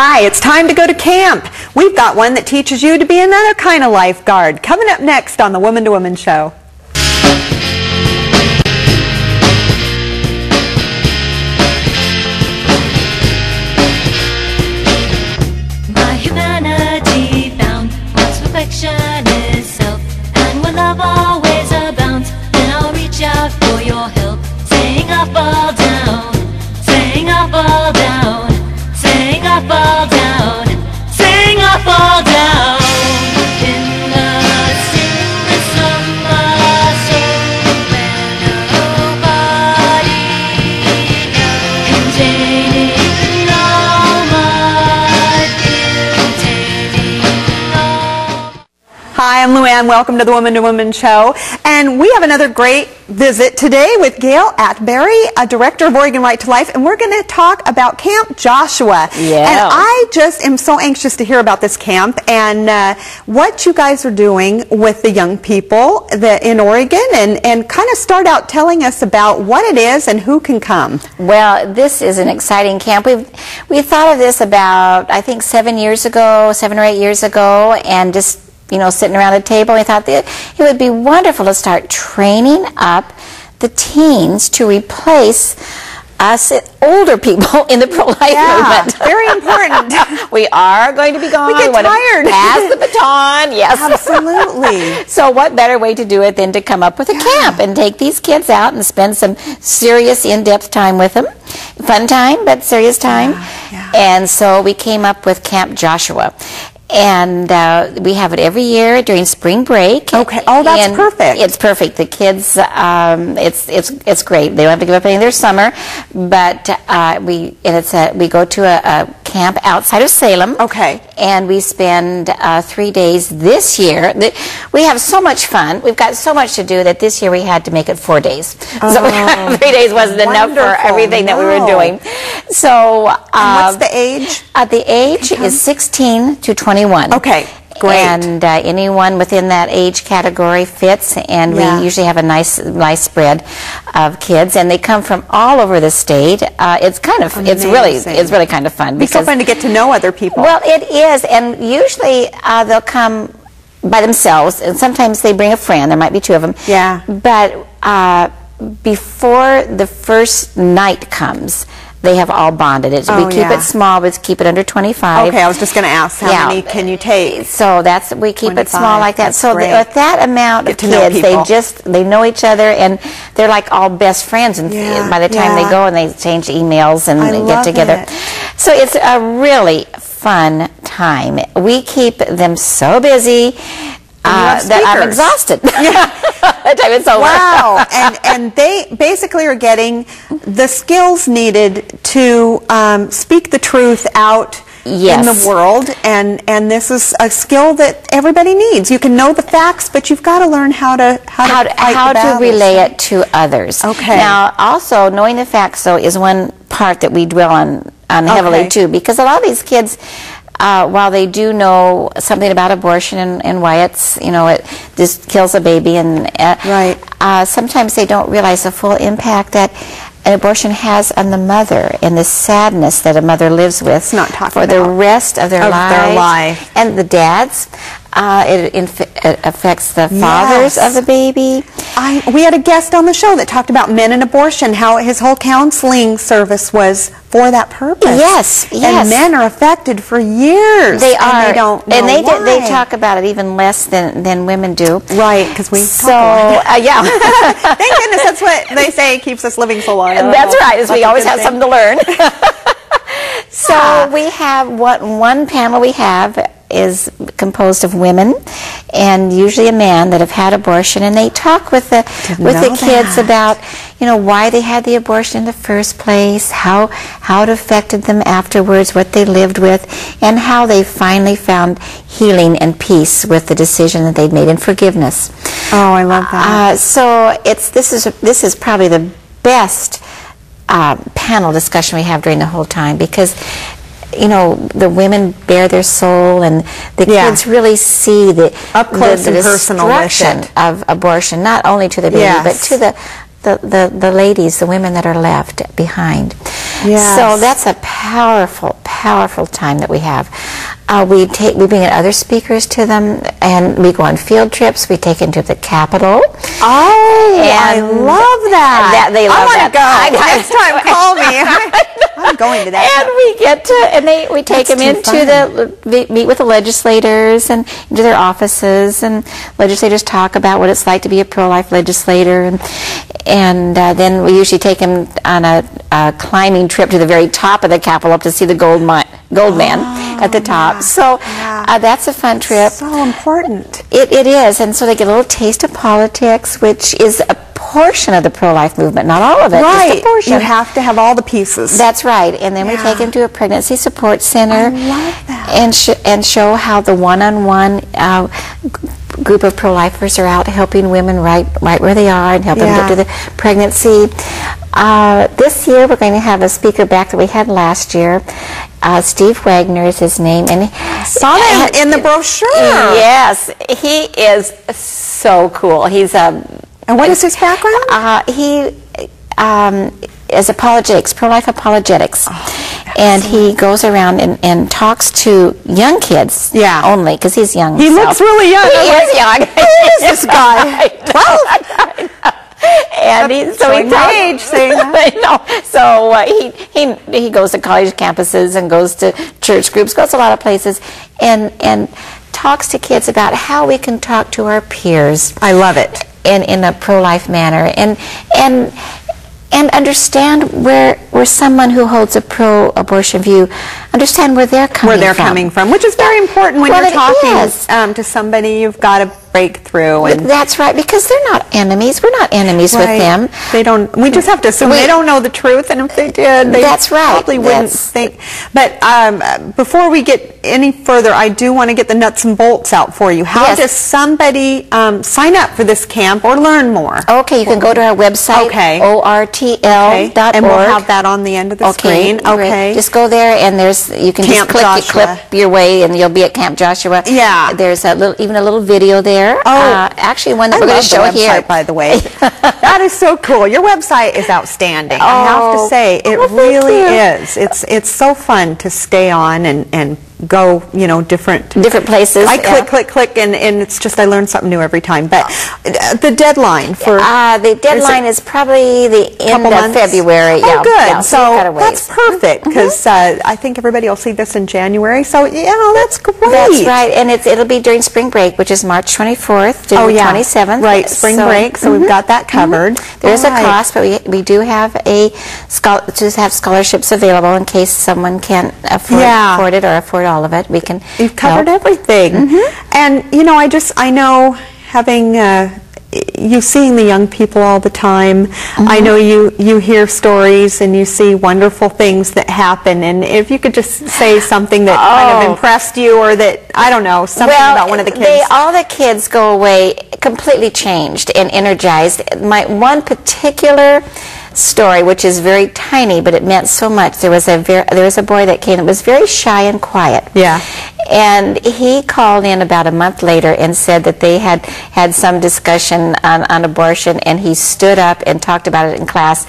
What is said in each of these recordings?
Hi, it's time to go to camp. We've got one that teaches you to be another kind of lifeguard. Coming up next on the Woman to Woman Show. I'm Luann. Welcome to the Woman to Woman Show. And we have another great visit today with Gayle Atteberry, a director of Oregon Right to Life, and we're going to talk about Camp Joshua. Yeah. And I just am so anxious to hear about this camp and uh, what you guys are doing with the young people that in Oregon, and, and kind of start out telling us about what it is and who can come. Well, this is an exciting camp. We've we thought of this about I think seven years ago, seven or eight years ago, and just you know sitting around a table, we thought that it would be wonderful to start training up the teens to replace us older people in the pro-life Yeah, movement. very important. we are going to be gone. We get wanna tired. Pass the baton. Yes. Absolutely. So what better way to do it than to come up with a camp and take these kids out and spend some serious in-depth time with them. Fun time, but serious time. yeah. And so we came up with Camp Joshua. And uh, we have it every year during spring break. Okay. Oh, that's And perfect. It's perfect. The kids, um, it's it's it's great. They don't have to give up any of their summer, but uh, we and it's a we go to a, a camp outside of Salem. Okay. And we spend uh, three days this year. We have so much fun. We've got so much to do that this year we had to make it four days. so three days wasn't enough for Oh, everything that we were doing. So And uh, what's the age? uh, the age is 16 to 21. Okay, great. And uh, anyone within that age category fits, and Yeah. we usually have a nice, nice spread of kids, and they come from all over the state. Uh, it's kind of, it's really, it's really kind of fun. It'd so fun to get to know other people. Well, it is, and usually uh, they'll come by themselves, and sometimes they bring a friend. There might be two of them. Yeah. But uh, before the first night comes, they have all bonded. It's, Oh, we keep yeah. it small, but keep it under 25. okay, I was just going to ask how Yeah. many can you take? So that's we keep it small like that. So th- with that amount Get of kids, they just they know each other and they're like all best friends. And Yeah, by the time they go and they exchange emails and I they love get together, it. so it's a really fun time. We keep them so busy. Uh, that I'm exhausted. The time it's over. Wow, and and they basically are getting the skills needed to um, speak the truth out in the world, and and this is a skill that everybody needs. You can know the facts, but you've got to learn how to how, how to how to relay it to others. Okay. Now, also knowing the facts, though, is one part that we dwell on on heavily Okay. too, because a lot of these kids. Uh, while they do know something about abortion and, and why it's, you know, it just kills a baby, and uh, Right. uh, sometimes they don't realize the full impact that an abortion has on the mother and the sadness that a mother lives with It's not talked for the rest of their Of lives. their life. And the dads, uh, it, inf- it affects the fathers Yes. of the baby. I, we had a guest on the show that talked about men and abortion, how his whole counseling service was for that purpose. Yes, yes. And men are affected for years. They and are, they don't know and they they talk about it even less than than women do. Right, because we So talk a lot. uh, yeah, Thank goodness that's what they say keeps us living so long. That's know. right. Is we That's always have thing. something to learn. so we have what one panel we have is composed of women and usually a man that have had abortion and they talk with the Didn't with the kids that. about you know why they had the abortion in the first place how how it affected them afterwards what they lived with and how they finally found healing and peace with the decision that they'd made and forgiveness Oh, I love that. uh, so it's this is this is probably the best uh, panel discussion we have during the whole time because you know the women bare their soul and the Yeah. kids really see the Up close the, the and destruction of abortion not only to the baby Yes. but to the the, the, the ladies, the women that are left behind. Yes. So that's a powerful, powerful time that we have. Uh, we take we bring in other speakers to them, and we go on field trips. We take them to the Capitol. Oh, I love that. that- they love I want to go. I. Next time, call me. I'm going to that. And we get to, and they, we take That's them into the, meet with the legislators and into their offices, and legislators talk about what it's like to be a pro-life legislator, and and uh, then we usually take them on a, a climbing trip to the very top of the Capitol up to see the gold mine, gold man at the top. So yeah. uh, that's a fun trip. so important. It, it is, and so they get a little taste of politics, which is a portion of the pro-life movement, not all of it, just Right. a portion. You have to have all the pieces. That's right, and then we take them to a pregnancy support center I love that. and sh- and show how the one-on-one uh, group of pro-lifers are out helping women right right where they are and helping them Yeah. get to the pregnancy. Uh, this year we're going to have a speaker back that we had last year. Uh, Steve Wagner is his name, and he- Saw that in the brochure. Yes, he is so cool. He's a And what is his background? uh, he um, is apologetics, pro-life apologetics, Oh, and he goes around and, and talks to young kids. Yeah. only because he's young. He himself. looks really young. He I'm is like, young. Who is this guy? Twelve. And he, so he talks- age, saying I know. So uh, he, he he goes to college campuses and goes to church groups, goes to a lot of places, and and talks to kids about how we can talk to our peers. I love it. in, in a pro-life manner. And and and understand where where someone who holds a pro-abortion view understand where they're coming Where they're from. coming from, which is very important when Well, you're talking um, to somebody you've got to break through. And That's right because they're not enemies. We're not enemies with them. They don't. We just have to assume We- they don't know the truth, and if they did, they That's right. probably wouldn't That's- think. But um, before we get any further, I do want to get the nuts and bolts out for you. How Yes. does somebody um, sign up for this camp or learn more? Okay, you can go to our website, Okay. ortl.org. Okay. And we'll have that on the end of the Okay, screen. Okay. Just go there and there's you can Camp just click, Joshua. clip your way and you'll be at Camp Joshua. Yeah. There's a little even a little video there. Oh. Uh, actually one that I we're going to show website, here. by the way. that is so cool. Your website is outstanding. I have to Oh. say, it thank really is. It's it's so fun to stay on and, and go, you know, different Different places. I yeah. click, click, click, and, and it's just I learn something new every time. But uh, the deadline for Uh, the deadline is, probably the end of months? February. Oh, yeah, good. Yeah, so we've got a that's. Mm-hmm. perfect because uh, I think everybody will see this in January. So know that's great. That's right, and it's it'll be during spring break, which is March 24th to Oh yeah, 27th. Right, spring So- break. So we've Mhm. got that covered. There's All a right. cost, but we, we do have a to have scholarships available in case someone can't afford, Yeah. afford it or afford all of it. We can. You've covered help. everything. Mm-hmm. And, you know, I just, I know having, uh, you seeing the young people all the time, Mm-hmm. I know you, you hear stories and you see wonderful things that happen. And if you could just say something that kind Oh. of impressed you or that, I don't know, something well, about one of the kids. They, all the kids go away completely changed and energized. My one particular story, which is very tiny, but it meant so much. There was a ver- there was a boy that came that was very shy and quiet. Yeah. And he called in about a month later and said that they had had some discussion on, on abortion, and he stood up and talked about it in class.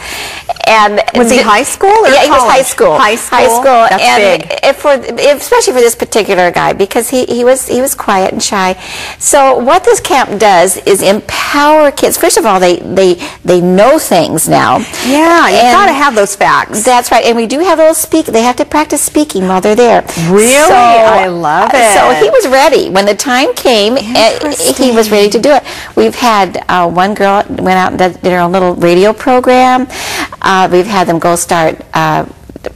And Was he high school or yeah, he was high school. High school. High school? That's and big. if for especially for this particular guy because he, he was he was quiet and shy. So what this camp does is empower kids. First of all, they they they know things now. Yeah, you've got to have those facts. That's right, and we do have a little speak. They have to practice speaking while they're there. Really? So, I love it. So he was ready when the time came. uh, He was ready to do it. We've had uh, one girl went out and did did her own little radio program. Uh, we've had them go start. Uh,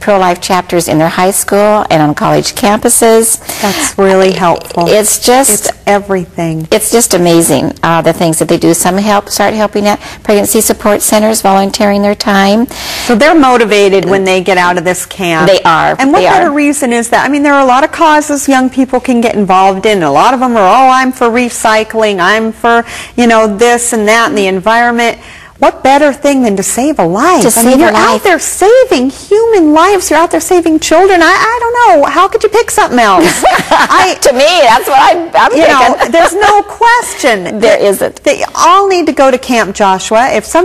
pro-life chapters in their high school and on college campuses. That's really helpful. It's just It's everything. it's just amazing uh, the things that they do. Some help start helping at pregnancy support centers, volunteering their time. So they're motivated when they get out of this camp. They are. And what They better are. reason is that? I mean, there are a lot of causes young people can get involved in. A lot of them are, oh, I'm for recycling. I'm for, you know, this and that and the environment. What better thing than to save a life? To I save mean, you're out there saving human lives. You're out there saving children. I, I don't know. How could you pick something else? I, to me, that's what I'm, I'm you know, there's no question. There isn't. They all need to go to Camp Joshua. If some